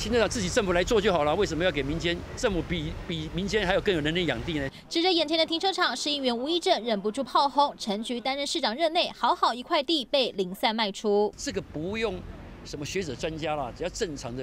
停车场自己政府来做就好了，为什么要给民间？政府比比民间还有更有能力养地呢？指着眼前的停车场，市议员吴一正忍不住炮轰：陈局担任市长任内，好好一块地被零散卖出。这个不用什么学者专家啦，只要正常的。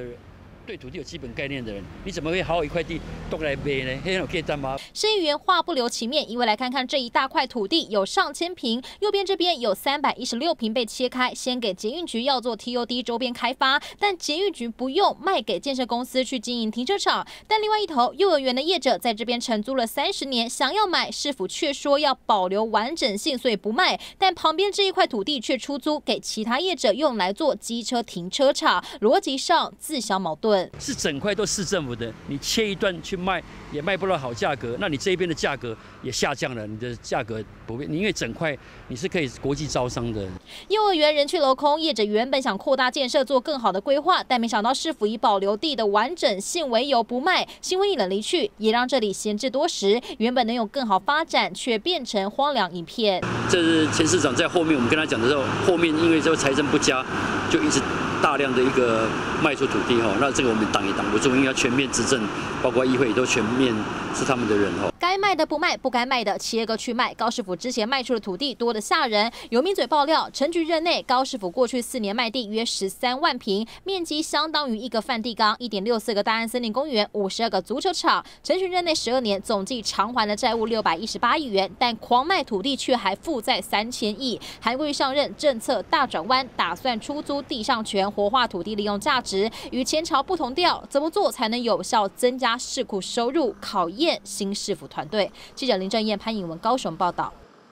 对土地有基本概念的人，你怎么会好一块地都来卖呢？黑人可以担吗？市议员话不留情面，因为来看看这一大块土地有上千平，右边这边有三百一十六平被切开，先给捷运局要做 TOD 周边开发，但捷运局不用卖给建设公司去经营停车场。但另外一头幼儿园的业者在这边承租了三十年，想要买，市府却说要保留完整性，所以不卖。但旁边这一块土地却出租给其他业者用来做机车停车场，逻辑上自相矛盾。是整块都市政府的，你切一段去卖也卖不到好价格，那你这边的价格也下降了，你的价格不变，你因为整块你是可以国际招商的。幼儿园人去楼空，业者原本想扩大建设，做更好的规划，但没想到市府以保留地的完整性为由不卖，新闻一冷离去，也让这里闲置多时，原本能有更好发展，却变成荒凉一片。这是前市长在后面，我们跟他讲的时候，后面因为这个财政不佳，就一直。大量的一个卖出土地哈，那这个我们挡也挡不住，因为要全面执政，包括议会都全面是他们的人哈。卖的不卖，不该卖的切割去卖。高师傅之前卖出的土地多得吓人，有名嘴爆料，陈局任内高师傅过去四年卖地约十三万平，面积相当于一个梵蒂冈，一点六四个大安森林公园，五十二个足球场。陈局任内十二年总计偿还的债务六百一十八亿元，但狂卖土地却还负债三千亿。韩国瑜上任，政策大转弯，打算出租地上权。活化土地利用价值与前朝不同调，怎么做才能有效增加市库收入？考验新市府团对。记者林正燕、潘颖文高雄报道。